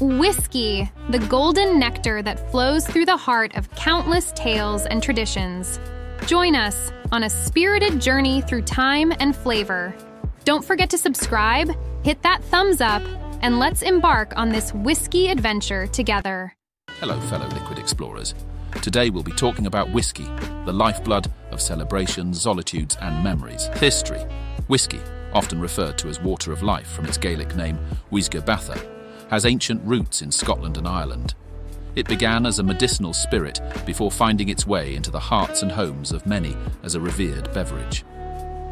Whiskey, the golden nectar that flows through the heart of countless tales and traditions. Join us on a spirited journey through time and flavor. Don't forget to subscribe, hit that thumbs up, and let's embark on this whiskey adventure together. Hello, fellow liquid explorers. Today we'll be talking about whiskey, the lifeblood of celebrations, solitudes, and memories. History. Whiskey, often referred to as water of life from its Gaelic name, beatha, has ancient roots in Scotland and Ireland. It began as a medicinal spirit before finding its way into the hearts and homes of many as a revered beverage.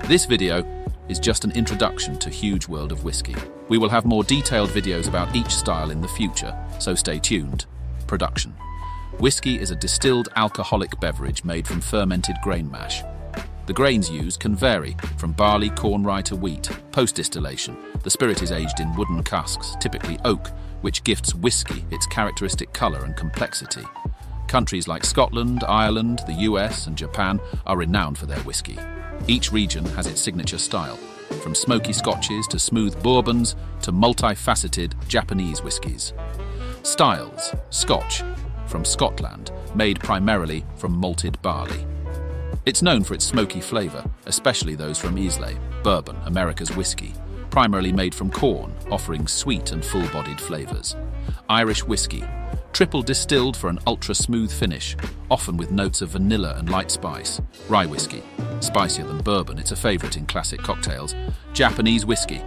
This video is just an introduction to huge world of whiskey. We will have more detailed videos about each style in the future, so stay tuned. Production. Whiskey is a distilled alcoholic beverage made from fermented grain mash. The grains used can vary from barley, corn, rye to wheat. Post-distillation, the spirit is aged in wooden casks, typically oak, which gifts whiskey its characteristic colour and complexity. Countries like Scotland, Ireland, the US and Japan are renowned for their whiskey. Each region has its signature style, from smoky scotches to smooth bourbons to multifaceted Japanese whiskies. Styles, Scotch, from Scotland, made primarily from malted barley. It's known for its smoky flavour, especially those from Islay, bourbon, America's whiskey, primarily made from corn, offering sweet and full-bodied flavours. Irish whiskey, triple distilled for an ultra-smooth finish, often with notes of vanilla and light spice. Rye whiskey, spicier than bourbon, it's a favourite in classic cocktails. Japanese whiskey,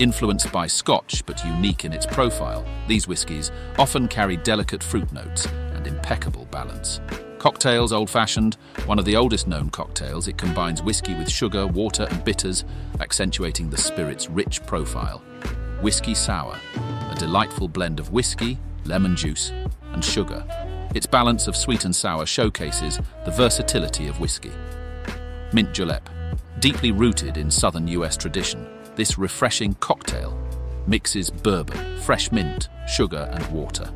influenced by Scotch but unique in its profile, these whiskies often carry delicate fruit notes and impeccable balance. Cocktails old-fashioned, one of the oldest known cocktails, it combines whiskey with sugar, water and bitters, accentuating the spirit's rich profile. Whiskey Sour, a delightful blend of whiskey, lemon juice and sugar. Its balance of sweet and sour showcases the versatility of whiskey. Mint Julep, deeply rooted in southern US tradition, this refreshing cocktail mixes bourbon, fresh mint, sugar and water.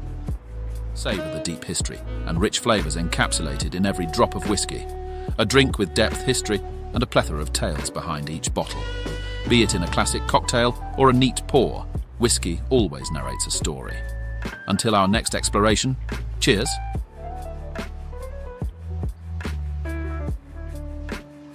Savour the deep history and rich flavours encapsulated in every drop of whiskey. A drink with depth, history, and a plethora of tales behind each bottle. Be it in a classic cocktail or a neat pour, whiskey always narrates a story. Until our next exploration, cheers